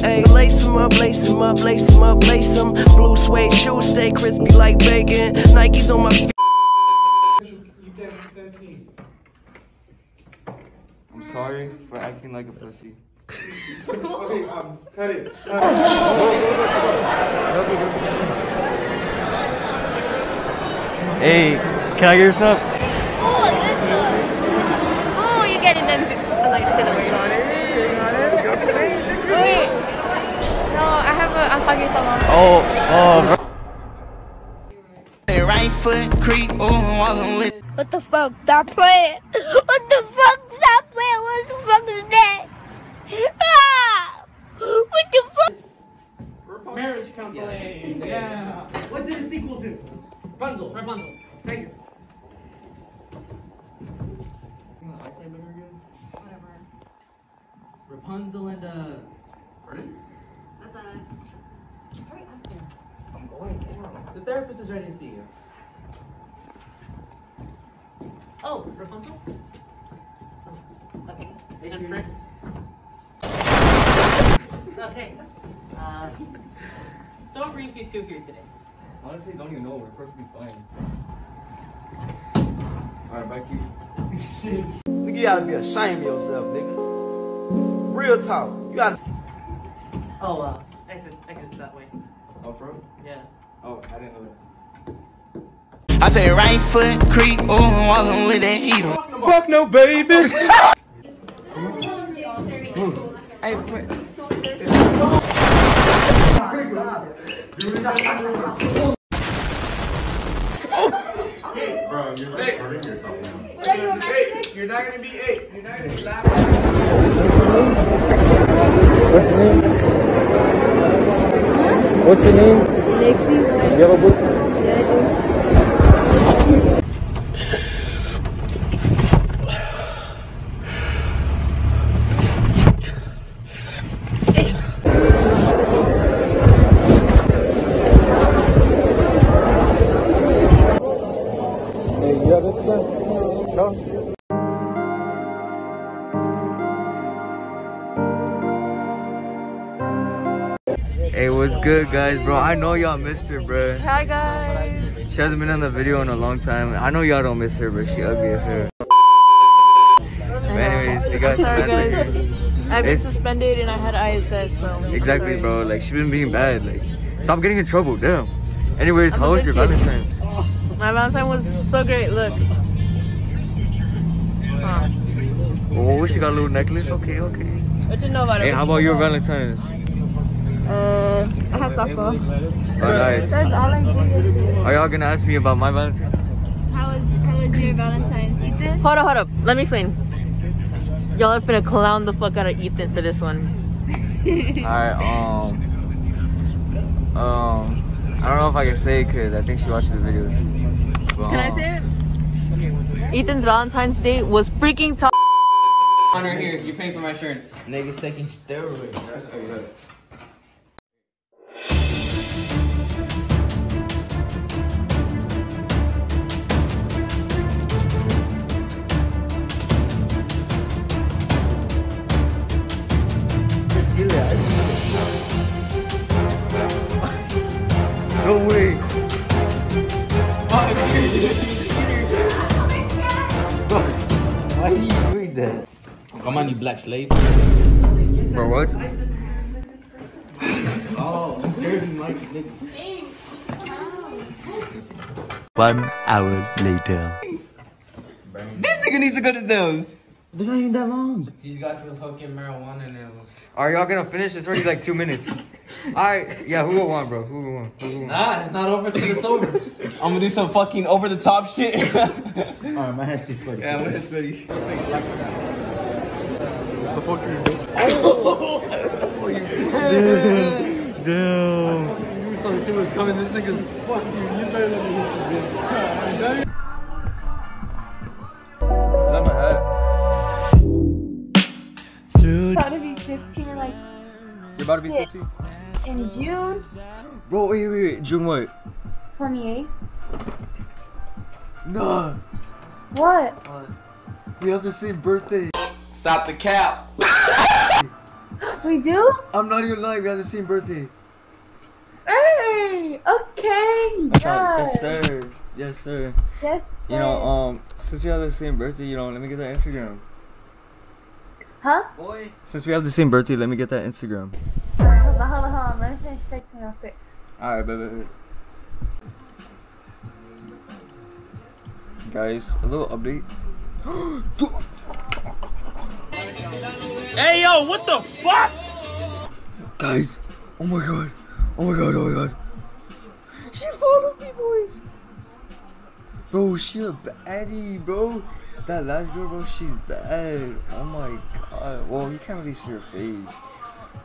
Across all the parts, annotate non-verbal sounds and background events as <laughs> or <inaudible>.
Hey, lace 'em up, lace 'em up, lace 'em up, lace 'em. Blue suede shoes stay crispy like bacon. Nikes on my feet. I'm sorry for acting like a pussy. Okay, um, cut it. Hey, can I get your stuff? Oh, this one. Oh, you're getting them. I like to say the word. Wait. No, I have a. I'm someone. Oh, oh, bro. Right foot creep, oh, walking with. What the fuck? Stop playing. <laughs> What the fuck? Stop playing. What the fuck is that? Ah! What the fuck? Marriage counseling. Yeah. What did the sequel do? Rapunzel. Rapunzel. Thank you. Whatever. Rapunzel and uh. Prince? I'm going The therapist is ready to see you. Oh, Rapunzel? Okay. And Okay. Uh, so what brings you two here today? Honestly, don't even know. We're perfectly fine. Alright, back <laughs> to you. Nigga, you gotta be ashamed of yourself, nigga. Real talk. You gotta. Oh, uh, exit, exit that way. Oh, bro? Yeah. Oh, I didn't know that. I say right foot creep, oh, walking with that heater. Fuck no, baby! <laughs> Bro, you're recording yourself now. You're not gonna be eight. You're not gonna be loud. <laughs> What's your name? Lexi. You have a book? Hey, what's good, guys, bro? I know y'all missed her, bro. Hi guys. She hasn't been on the video in a long time. I know y'all don't miss her, but she ugly as hell. But anyways, we got Sorry, guys. here. I've been It's- suspended and I had ISS, so. Exactly, bro. Like, she's been being bad. Like, stop getting in trouble, damn. Anyways, I'm how was your kid. Valentine's? My Valentine was so great. Look. Huh. Oh, she got a little necklace. Okay, okay. What you know about it? Hey, how about your Valentine's? Uh, I had soccer. Oh, nice. That's all I did. Are y'all gonna ask me about my Valentine's? How was how was your Valentine's, Ethan? Hold up, hold up. Let me explain. Y'all are finna clown the fuck out of Ethan for this one. <laughs> Alright, um. Um. I don't know if I can say it because I think she watches the videos. But, Can I um, say it? Ethan's Valentine's Day was freaking top. Honor here. You're paying for my insurance. Niggas taking steroids. Why are you doing that? Come on, you black slave. Bro, what? Oh, dirty Mike, nigga. One hour later. This nigga needs to cut his nails. They're not even that long. He's got the fucking marijuana nails. Are y'all gonna finish? It's already like two minutes. Alright, yeah, who will want, bro? Who will want? Who will want? Nah, it's not over till it's over. I'm gonna do some fucking over the top shit. <laughs> Alright, my head's too sweaty. yeah, I'm gonna sweaty. The fuck are you doing? <laughs> Damn. Damn. You knew some shit was coming. This nigga's fuck you. You better let me hit you, bitch. 15 in like You're about to be 15? in June Bro, wait, wait, wait. June what? 28. Nah, What? we have the same birthday. Stop the cap. <laughs> We do? I'm not even lying. We have the same birthday. Hey! Okay! Yes, Yes! sir. Yes, sir. Yes! You know, um, since you have the same birthday, you know, let me get that Instagram. Huh? Since we have the same birthday, let me get that Instagram. Hold on, hold on, hold on. Let me finish texting real quick. Alright, bet, bet, bet. Guys, a little update. <gasps> Hey yo, what the fuck? Guys, oh my god. Oh my god, oh my god. She followed me, boys. Bro, she a baddie, bro. That last girl, bro, she's bad. Oh my god. Well, you can't really see her face.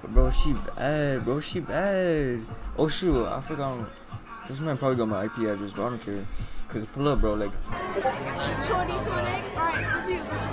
But bro, she bad, bro. She bad. Oh shoot, I forgot. This man probably got my IP address, but I don't care. Cause pull up, bro. Like, Shorty. Alright, review.